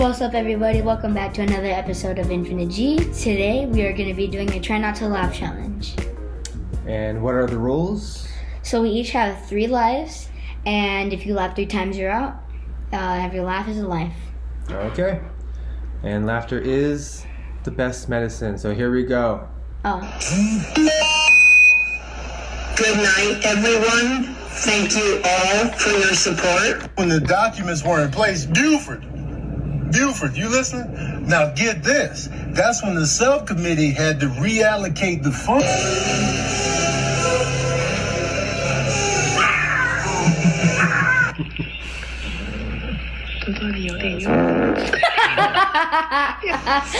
What's up, everybody? Welcome back to another episode of Infinite G. Today, we are going to be doing a try not to laugh challenge. And what are the rules? So, we each have three lives, and if you laugh three times, you're out. Uh, every laugh is a life. Okay. And laughter is the best medicine. So here we go. Oh, Good night, everyone. Thank you all for your support. when the documents were in place, Buford. Buford, you listening? Now get this. That's when the subcommittee had to reallocate the funds.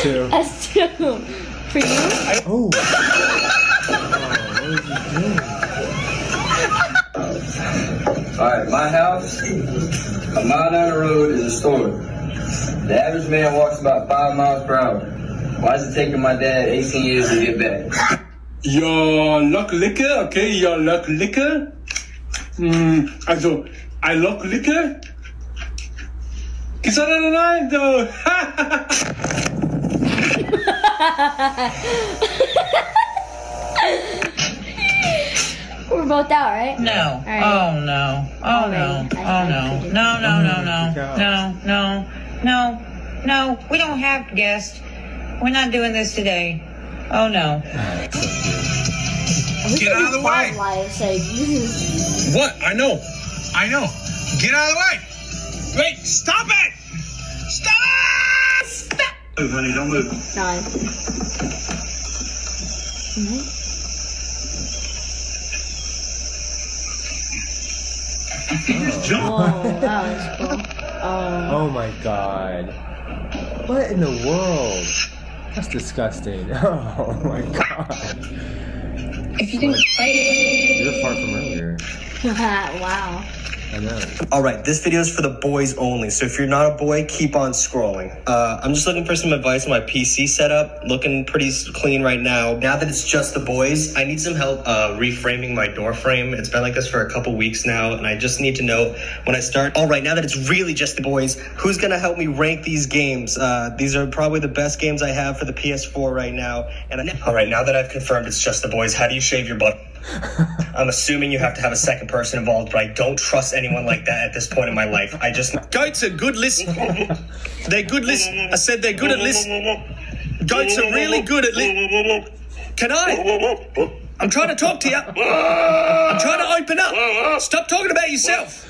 Two. that's two. For you? Oh. oh what is he doing? Alright, my house, a mile down the road is a store. The average man walks about five miles per hour. Why is it taking my dad 18 years to get back? Your luck liquor, okay, your luck liquor. Hm, also, I Lock liquor? Ist das denn ein, du? We're both out, right? No. right. Oh no. Oh no. Alright, I Oh no. have to No, no, no, no. Oh no, no. No. No. We don't have guests. We're not doing this today. Oh no. Get out of the way. Lives. Like, this is. What? I know. I know. Get out of the way. Wait, stop it! Stop it! Stop! Move, honey, don't move. Nine. Whoa, that was cool. Oh. Oh my god. What in the world? That's disgusting. Oh my god. If you didn't fight it. You're far from earlier. wow. All right, this video is for the boys only. So if you're not a boy, keep on scrolling. Uh, I'm just looking for some advice on my PC setup. Looking pretty clean right now. Now that it's just the boys, I need some help uh, reframing my door frame. It's been like this for a couple weeks now, and I just need to know when I start. All right, now that it's really just the boys, who's gonna help me rank these games? Uh, these are probably the best games I have for the PS4 right now. And I, all right, now that I've confirmed it's just the boys, how do you shave your butt? I'm assuming you have to have a second person involved, but I don't trust anyone like that at this point in my life. I just Goats are good listen. They're good listen. I said they're good at listen. Goats are really good at li- Can I? I'm trying to talk to you. I'm trying to open up. Stop talking about yourself.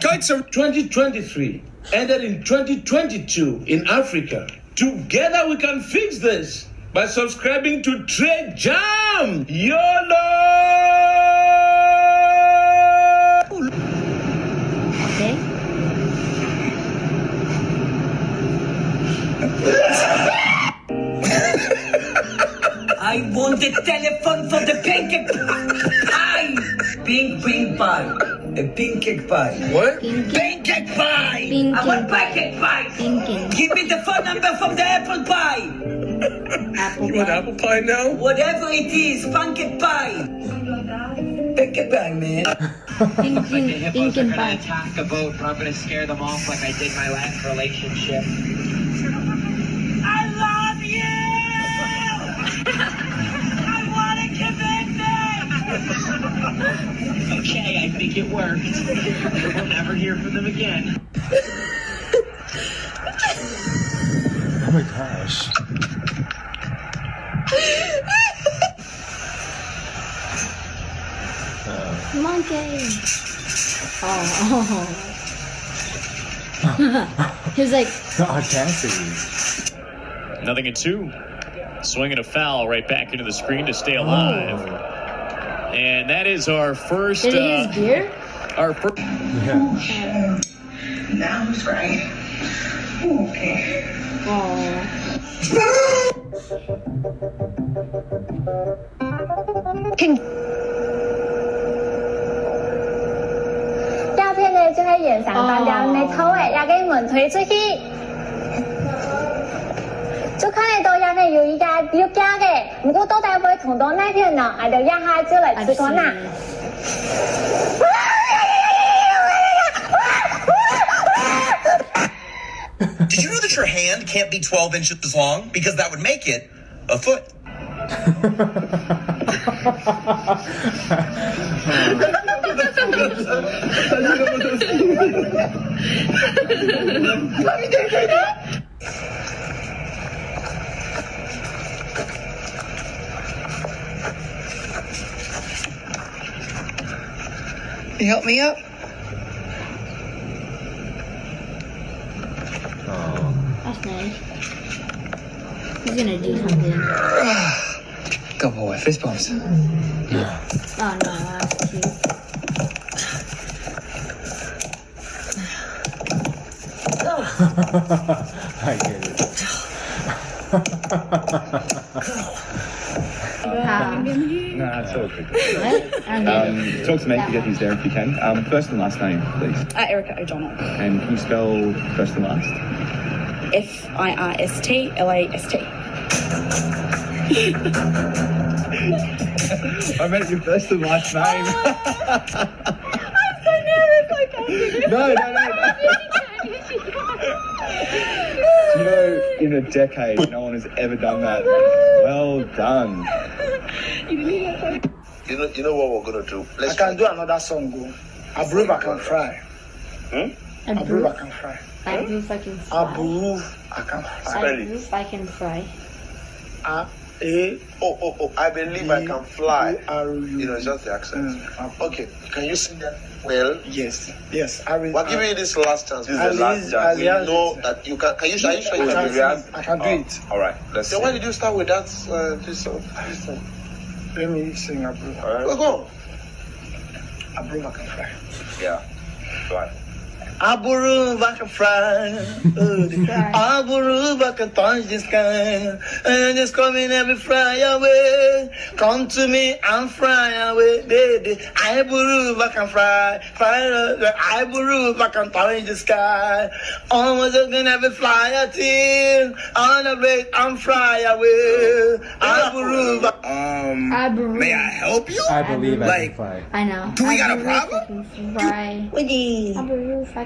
Goats are 2023 ended in 2022 in Africa. Together we can fix this by subscribing to Trade Jam. YOLO! Okay. I want the telephone for the pancake pie. Pink pink pie. A pancake pie. What? Pinky. Pancake pie. Pinky. I want pancake pie. Thinking. Give me the phone number from the apple pie. Apple You want pie. apple pie now? Whatever it is, pancake pie. Pancake pie, man. Thinking. Thinking pie. attack a boat, but I'm gonna scare them off like I did my last relationship. Okay, I think it worked. we'll never hear from them again. Oh my gosh. Monkey. Oh. he was like, The audacity. Nothing at two. Swinging a foul right back into the screen to stay alive. Oh. And that is our first. did he get Uh, his beer? our first. Yeah. Now who's right? Okay. Oh. Can 胶片呢就系原上大量嘅偷诶，也给门推出去。就看得到 入面有一家要加嘅，唔过到底会同到那边呢？我就一下就嚟试过啦。 Did you know your hand can't be 12 inches long because that would make it a foot. You help me up? Oh. That's nice. He's gonna do something. Go boy, fist bumps. Yeah. Oh no, that's cute. I get it. How? Nah, it's all good. What? I don't Um, get talk to me to get these there if you can. Um, first and last name, please. Uh, Erica O'Donnell. And can you spell first and last? F I R S T L A S T. I meant your first and last name. I'm so nervous. I can't do it. no, no, no. Do you know, in a decade, no one has ever done that. Well done. You know, you know what we're gonna do? Let's I can do another song. Go. I believe I can fly. Hmm? I believe I can fly. I believe I can fly. I believe I can fly. I believe I can fly. A A oh oh oh I believe I can fly. You know, it's just the accent. Okay, can you sing that? Well, yes, yes. I will. We're giving you this last chance. This is the last chance. We know that you can. Can you? Are you sure you I can? can, sing? I can do it. All right, let's Then why did you start with that? Uh, this song. This song. Let me sing a bro. All right. Go go. I believe I can fly. Yeah. Right. Aburu I can fly. Aburu I can touch the sky. And just come in and fly away. Come to me and fly away, baby. Aburu I can fly. Fly. Aburu I can touch the sky. Almost gonna be fly a team. On the break and fly away. Aburu. Um, I believe. may I help you? I believe I Like, can fly. I know. Do we I got a problem? can fly. I believe I can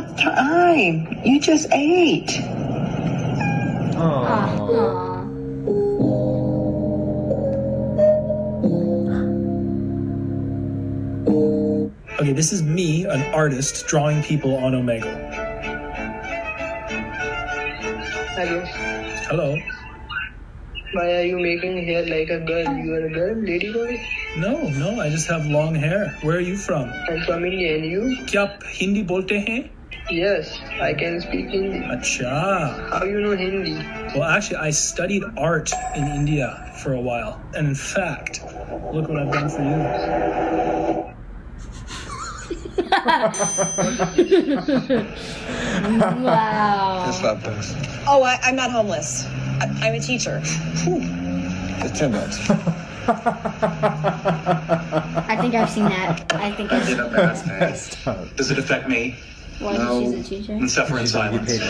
what time? You just ate. Aww. Okay, this is me, an artist, drawing people on Omegle. Hello. Hello. Why are you making hair like a girl? You are a girl, lady boy? No, no, I just have long hair. Where are you from? I'm from India, and you? Kya Hindi bolte बोलते Yes, I can speak Hindi. Acha. How you know Hindi? Well, actually, I studied art in India for a while. And in fact, look what I've done for you. wow. Just that this. Oh, I, I'm not homeless. I, I'm a teacher. It's ten bucks. I think I've seen that. I think I've seen that. Does it affect me? Why no. she's a teacher? And suffer in silence.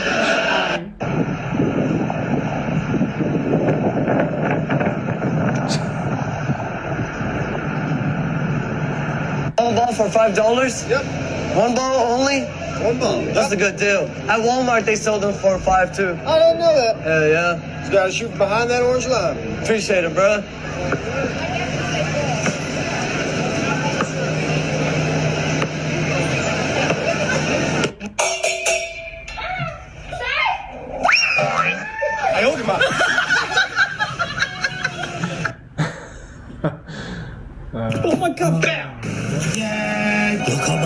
One ball for five dollars? Yep. One ball only? One ball. That's a good deal. At Walmart they sold them for five too. I don't know that. Hell yeah. You gotta shoot behind that orange line. Appreciate it, bro.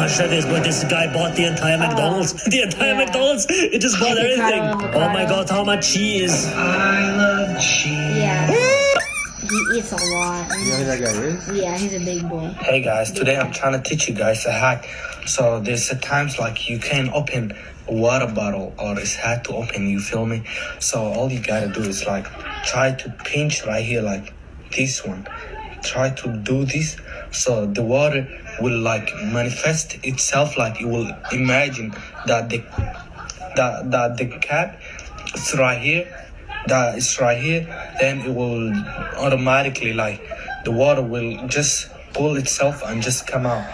Look how much that is, but this guy bought the entire McDonald's. Oh, the entire McDonald's. It just bought everything. Oh my god, how much cheese. I love cheese. Yeah. He eats a lot. You know who that guy is? Yeah, he's a big boy. Hey guys, today I'm trying to teach you guys a hack. So there's a times like you can open a water bottle or it's hard to open, you feel me? So all you gotta do is like try to pinch right here like this one. Try to do this so the water will like manifest itself like it will imagine that the that that the cap is right here that is right here then it will automatically like the water will just pull itself and just come out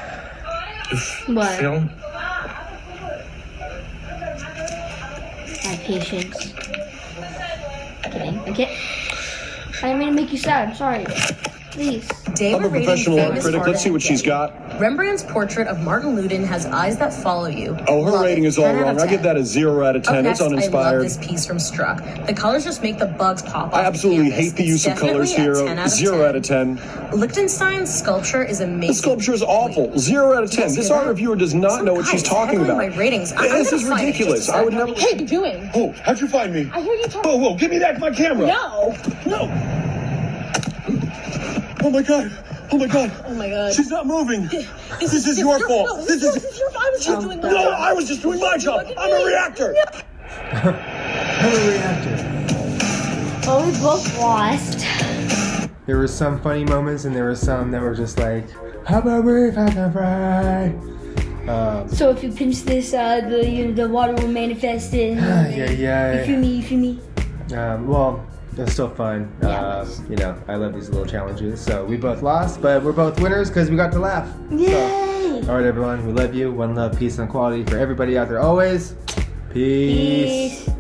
you f- What? feel My patience. Kidding. Okay. I didn't mean to make you sad. Sorry. Please. David I'm a professional art critic. Let's see what she's got. Rembrandt's portrait of Martin Luden has eyes that follow you. Oh, her Love rating it. is all 10 out of wrong. I give that a zero out of Up ten. next, It's I love uninspired. this piece from Struck. The colors just make the bugs pop off. I absolutely the hate the It's use of colors definitely here. a 10 out of Zero 10. out of ten. Lichtenstein's sculpture is amazing. The sculpture is awful. Zero out of ten. This art right. reviewer does not know what she's talking about. My ratings. I- I'm This gonna is find it. ridiculous. I would second. never. What are you doing? Oh, how'd you find me? I hear you talking. Oh, whoa, whoa! Give me back my camera. No. No. Oh my god. Oh my god. Oh my god. She's not moving. This, is your fault. No, this this is. is your. I was just doing. No, I was just doing my job. I'm a reactor. I'm a reactor. Oh, we both lost. There were some funny moments, and there were some that were just like, "How about we if I fry?" Um, So if you pinch this, uh, the you know, the water will manifest in. yeah, yeah. Yeah. You feel me? You feel me? Um, well, it's still fun. Um, you know, I love these little challenges. So we both lost, but we're both winners because we got to laugh. Yay! All right, everyone. We love you. One love, peace, and quality for everybody out there always. Peace. Peace.